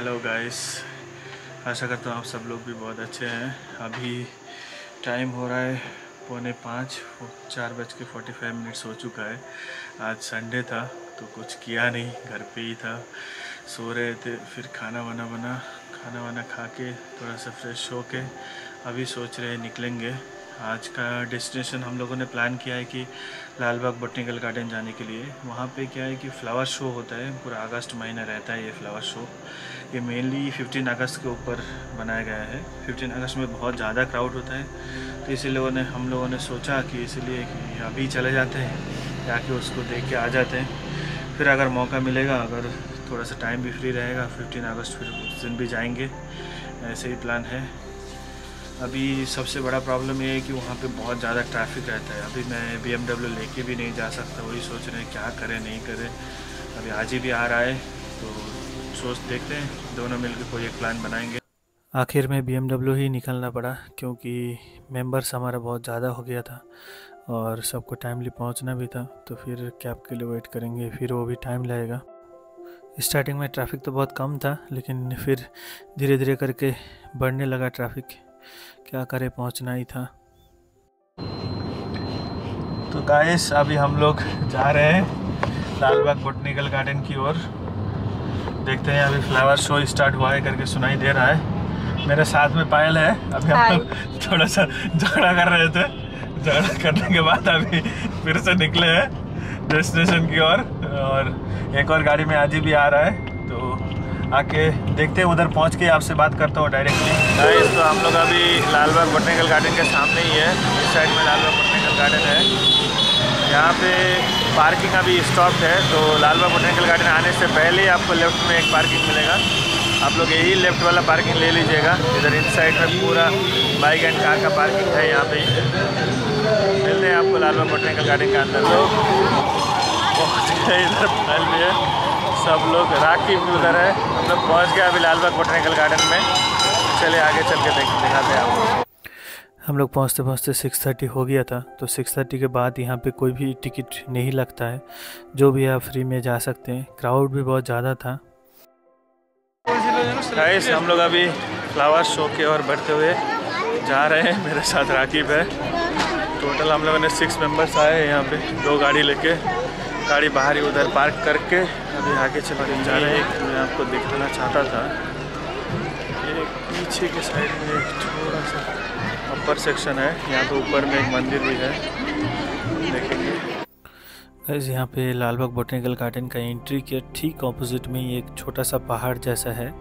Hello guys आशा करता हूँ आप सब लोग भी बहुत अच्छे हैं। अभी टाइम हो रहा है पौने पाँच, चार बज के फोर्टी फाइव मिनट्स हो चुका है। आज संडे था तो कुछ किया नहीं, घर पे ही था। सो रहे थे, फिर खाना वाना बना, खाना वाना खा के थोड़ा सा फ्रेश हो के अभी सोच रहे निकलेंगे। आज का डेस्टिनेशन हम लोगों ने प्लान किया है कि लाल बाग बोटनिकल गार्डन जाने के लिए। वहाँ पे क्या है कि फ्लावर शो होता है, पूरा अगस्त महीना रहता है ये फ्लावर शो ये मेनली 15 अगस्त के ऊपर बनाया गया है। 15 अगस्त में बहुत ज़्यादा क्राउड होता है तो इसी लोगों ने हम लोगों ने सोचा कि इसलिए कि अभी चले जाते हैं, जाके उसको देख के आ जाते हैं। फिर अगर मौका मिलेगा, अगर थोड़ा सा टाइम भी फ्री रहेगा फिफ्टीन अगस्त फिर उस दिन भी जाएँगे। ऐसे ही प्लान है। अभी सबसे बड़ा प्रॉब्लम ये है कि वहाँ पे बहुत ज़्यादा ट्रैफ़िक रहता है। अभी मैं बी एम लेके भी नहीं जा सकता, वही सोच रहे हैं क्या करें, नहीं करें। अभी आज ही भी आ रहा है तो सोच देखते हैं, दोनों मिलकर कोई एक प्लान बनाएँगे। आखिर में बीएमडब्ल्यू ही निकलना पड़ा, क्योंकि मेंबर्स हमारा बहुत ज़्यादा हो गया था और सबको टाइमली पहुँचना भी था तो फिर कैब के लिए वेट करेंगे, फिर वो भी टाइम लगेगा स्टार्टिंग में ट्रैफ़िक तो बहुत कम था, लेकिन फिर धीरे धीरे करके बढ़ने लगा ट्रैफ़िक क्या करे पहुँचना ही था। तो गाइस अभी हम लोग जा रहे हैं लालबाग बोटनिकल गार्डन की ओर। देखते हैं अभी फ्लावर शो स्टार्ट हुआ है करके सुनाई दे रहा है। मेरे साथ में पायल है। अभी हम लोग थोड़ा सा झगड़ा कर रहे थे। झगड़ा करने के बाद अभी फिर से निकले हैं डेस्टिनेशन की ओर। और, और एक और गाड़ी में आज भी आ रहा है। आके देखते हैं, उधर पहुँच के आपसे बात करता हूँ डायरेक्टली गाइस तो हम लोग अभी लालबाग बोटनिकल गार्डन के सामने ही है। इस साइड में लालबाग बोटनिकल गार्डन है। यहाँ पे पार्किंग अभी स्टॉप है तो लालबाग बोटनिकल गार्डन आने से पहले आपको लेफ़्ट में एक पार्किंग मिलेगा। आप लोग यही लेफ़्ट वाला पार्किंग ले लीजिएगा। इधर इन साइड में पूरा बाइक एंड कार का पार्किंग है यहाँ पे। मिलते हैं आपको लालबाग बोटनिकल गार्डन के अंदर। लोग इधर फैल भी है सब लोग राखी भी उधर है। हम लोग पहुँच गए अभी लालबाग बोटनिकल गार्डन में। चले आगे चल के देख दिखाते हैं आपको। हम लोग पहुँचते पहुँचते सिक्स थर्टी हो गया था। तो सिक्स थर्टी के बाद यहाँ पे कोई भी टिकट नहीं लगता है। जो भी आप फ्री में जा सकते हैं। क्राउड भी बहुत ज़्यादा था। गाइस हम लोग अभी फ्लावर शो के और बढ़ते हुए जा रहे हैं। मेरे साथ राकीब है टोटल हम लोगों ने सिक्स मेंबर्स आए हैं यहाँ पे। दो गाड़ी लेके। गाड़ी बाहर ही उधर पार्क करके अभी आगे चल के जा रहे हैं। मैं आपको दिखाना चाहता था। ये पीछे के साइड में एक थोड़ा सा अपर सेक्शन है। यहाँ पे ऊपर में एक मंदिर भी है। देखेंगे। गैस यहाँ पे लालबाग बोटेनिकल गार्डन का एंट्री के ठीक ऑपोजिट में एक छोटा सा पहाड़ जैसा है।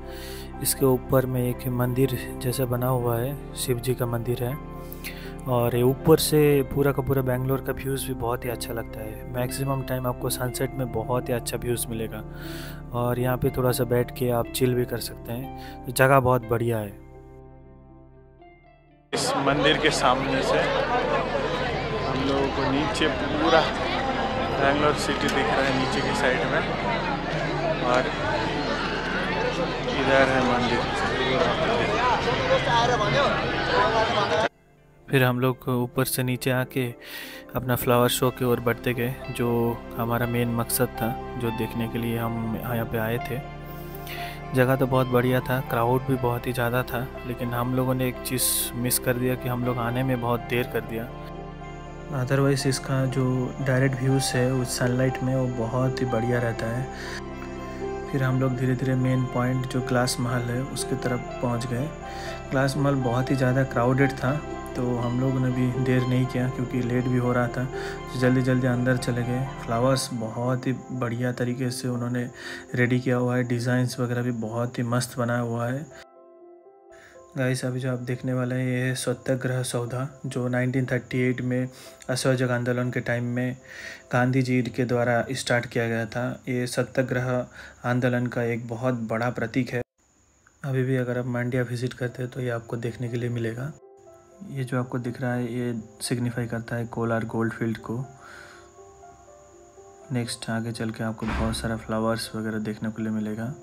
इसके ऊपर में एक मंदिर जैसा बना हुआ है। शिव जी का मंदिर है। और ऊपर से पूरा का पूरा बैंगलोर का व्यूज़ भी बहुत ही अच्छा लगता है। मैक्सिमम टाइम आपको सनसेट में बहुत ही अच्छा व्यूज़ मिलेगा। और यहाँ पे थोड़ा सा बैठ के आप चिल भी कर सकते हैं। तो जगह बहुत बढ़िया है। इस मंदिर के सामने से हम लोगों को नीचे पूरा बैंगलोर सिटी दिख रहा है नीचे की साइड में। और इधर है मंदिर। फिर हम लोग ऊपर से नीचे आके अपना फ्लावर शो की ओर बढ़ते गए, जो हमारा मेन मकसद था, जो देखने के लिए हम यहाँ पे आए थे। जगह तो बहुत बढ़िया था क्राउड भी बहुत ही ज़्यादा था, लेकिन हम लोगों ने एक चीज़ मिस कर दिया कि हम लोग आने में बहुत देर कर दिया। अदरवाइज़ इसका जो डायरेक्ट व्यूज़ है, उस सनलाइट में वो बहुत ही बढ़िया रहता है। फिर हम लोग धीरे धीरे मेन पॉइंट जो ग्लास महल है, उसकी तरफ़ पहुँच गए। ग्लास महल बहुत ही ज़्यादा क्राउडेड था तो हम लोगों ने भी देर नहीं किया क्योंकि लेट भी हो रहा था। तो जल्दी जल्दी अंदर चले गए। फ्लावर्स बहुत ही बढ़िया तरीके से उन्होंने रेडी किया हुआ है। डिज़ाइंस वगैरह भी बहुत ही मस्त बनाया हुआ है। गाइस अभी जो आप देखने वाले हैं, ये है सत्याग्रह सौदा जो 1938 में असहयोग आंदोलन के टाइम में गांधी जी के द्वारा स्टार्ट किया गया था। ये सत्याग्रह आंदोलन का एक बहुत बड़ा प्रतीक है। अभी भी अगर आप मंडिया विज़िट करते हैं तो ये आपको देखने के लिए मिलेगा। ये जो आपको दिख रहा है, ये सिग्निफाई करता है कोलार गोल्ड फ़ील्ड को। नेक्स्ट आगे चल के आपको बहुत सारा फ्लावर्स वगैरह देखने को लिए मिलेगा।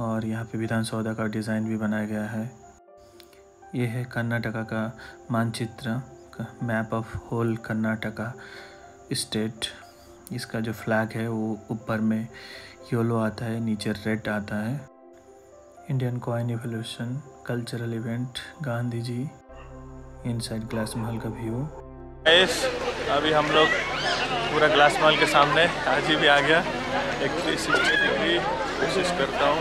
और यहाँ पे विधान सौदा का डिज़ाइन भी बनाया गया है। ये है कर्नाटका का मानचित्र map of whole Karnataka state इसका जो फ्लैग है, वो ऊपर में योलो आता है, नीचे रेड आता है। Indian coin evolution cultural event Gandhi ji inside glass Mahal का व्यू अभी हम लोग पूरा ग्लास महल के सामने आज ही भी आ गया। एक थ्री सिक्सटी डिग्री कोशिश करता हूँ।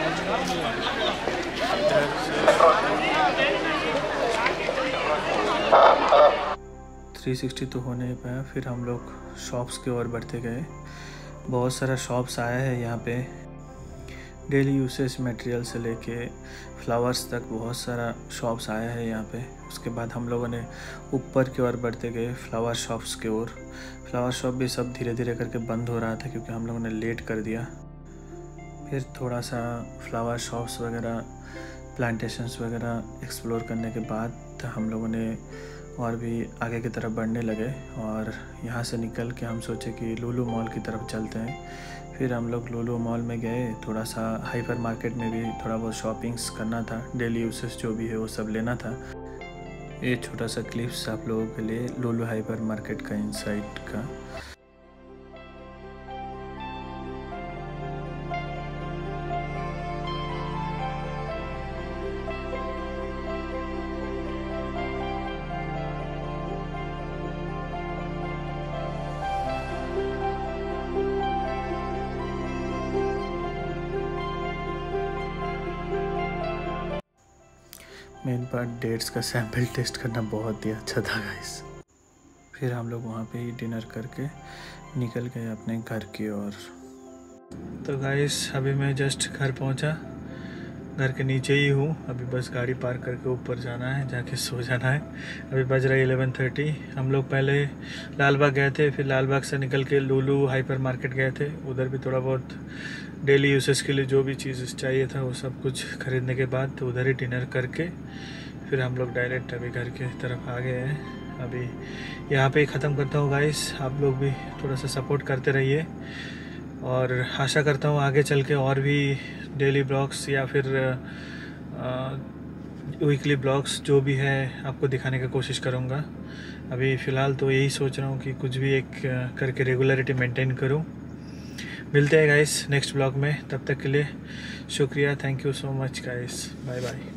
थ्री सिक्सटी तो होने पाया, फिर हम लोग शॉप्स की ओर बढ़ते गए। बहुत सारा शॉप्स आया है यहाँ पे। डेली यूसेज मटेरियल से लेके फ्लावर्स तक बहुत सारा शॉप्स आया है यहाँ पे। उसके बाद हम लोगों ने ऊपर की ओर बढ़ते गए फ्लावर शॉप्स की ओर। फ्लावर शॉप भी सब धीरे धीरे करके बंद हो रहा था क्योंकि हम लोगों ने लेट कर दिया। फिर थोड़ा सा फ्लावर शॉप्स वगैरह, प्लांटेशंस वगैरह एक्सप्लोर करने के बाद हम लोगों ने और भी आगे की तरफ़ बढ़ने लगे और यहाँ से निकल के हम सोचे कि लूलू मॉल की तरफ़ चलते हैं। फिर हम लोग लूलू मॉल में गए, थोड़ा सा हाइपर मार्केट में भी थोड़ा बहुत शॉपिंग्स करना था, डेली यूसेस जो भी है वो सब लेना था। ये छोटा सा क्लिप्स आप लोगों के लिए लूलू हाइपर मार्केट का इनसाइट का। मेन पार्ट डेट्स का सैंपल टेस्ट करना बहुत ही अच्छा था गाइस फिर हम लोग वहाँ पे ही डिनर करके निकल गए अपने घर की ओर। तो गाइस अभी मैं जस्ट घर पहुँचा। घर के नीचे ही हूँ। अभी बस गाड़ी पार्क करके ऊपर जाना है, जाके सो जाना है। अभी बज रहा है इलेवन थर्टी हम लोग पहले लाल बाग गए थे, फिर लाल बाग से निकल के लूलू हाइपर मार्केट गए थे। उधर भी थोड़ा बहुत डेली यूसेस के लिए जो भी चीज़ चाहिए था वो सब कुछ ख़रीदने के बाद तो उधर ही डिनर करके फिर हम लोग डायरेक्ट अभी घर के तरफ़ आ गए हैं। अभी यहाँ पे ही ख़त्म करता हूँ गाइस आप लोग भी थोड़ा सा सपोर्ट करते रहिए। और आशा करता हूँ आगे चल के और भी डेली ब्लॉग्स या फिर वीकली ब्लॉग्स जो भी है आपको दिखाने की कोशिश करूँगा। अभी फ़िलहाल तो यही सोच रहा हूँ कि कुछ भी एक करके रेगुलरिटी मेंटेन करूँ। मिलते हैं गाइस नेक्स्ट ब्लॉग में, तब तक के लिए शुक्रिया thank you so much guys bye bye